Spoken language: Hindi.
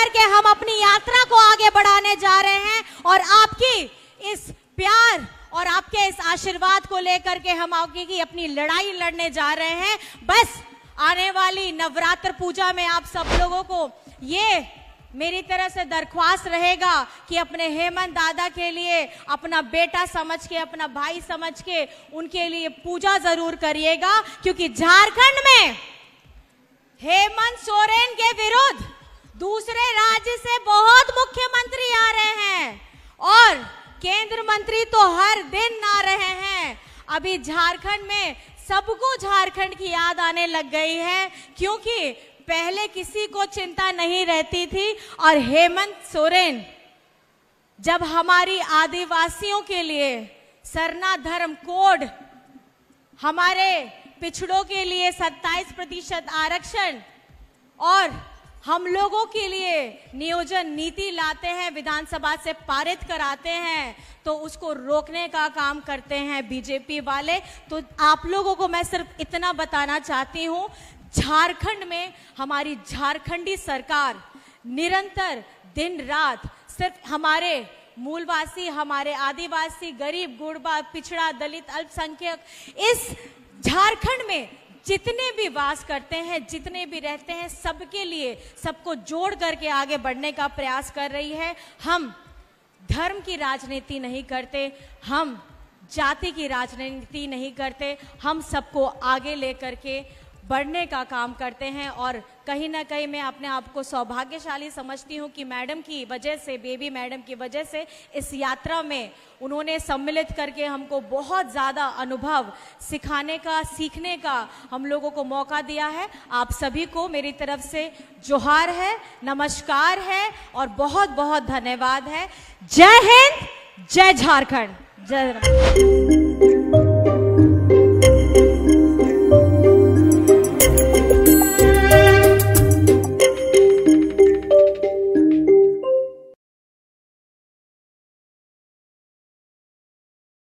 लेकर के हम अपनी यात्रा को आगे बढ़ाने जा रहे हैं और आपकी इस प्यार और आपके इस आशीर्वाद को लेकर के हम आगे की अपनी लड़ाई लड़ने जा रहे हैं। बस आने वाली नवरात्र पूजा में आप सब लोगों को ये मेरी तरह से दरख्वास्त रहेगा कि अपने हेमंत दादा के लिए, अपना बेटा समझ के, अपना भाई समझ के उनके लिए पूजा ज़रूर करिएगा, क्योंकि झारखंड में हेमंत सोरेन के विरुद्ध दूसरे राज्य से बहुत मुख्यमंत्री आ रहे हैं और केंद्र मंत्री तो हर दिन आ रहे हैं। अभी झारखंड में सबको झारखंड की याद आने लग गई है, क्योंकि पहले किसी को चिंता नहीं रहती थी। और हेमंत सोरेन, जब हमारी आदिवासियों के लिए सरना धर्म कोड, हमारे पिछड़ों के लिए 27 प्रतिशत आरक्षण और हम लोगों के लिए नियोजन नीति लाते हैं, विधानसभा से पारित कराते हैं तो उसको रोकने का काम करते हैं बीजेपी वाले। तो आप लोगों को मैं सिर्फ़ इतना बताना चाहती हूँ, झारखंड में हमारी झारखंडी सरकार निरंतर दिन रात सिर्फ़ हमारे मूलवासी, हमारे आदिवासी, गरीब, गुड़बा, पिछड़ा, दलित, अल्पसंख्यक, इस झारखंड में जितने भी वास करते हैं, जितने भी रहते हैं, सबके लिए, सबको जोड़ करके आगे बढ़ने का प्रयास कर रही है। हम धर्म की राजनीति नहीं करते, हम जाति की राजनीति नहीं करते, हम सबको आगे लेकर के बढ़ने का काम करते हैं और कहीं ना कहीं मैं अपने आप को सौभाग्यशाली समझती हूँ कि मैडम की वजह से, बेबी मैडम की वजह से इस यात्रा में उन्होंने सम्मिलित करके हमको बहुत ज़्यादा अनुभव सिखाने का, सीखने का हम लोगों को मौका दिया है। आप सभी को मेरी तरफ़ से जोहार है, नमस्कार है और बहुत बहुत धन्यवाद है। जय हिंद, जय झारखंड। जय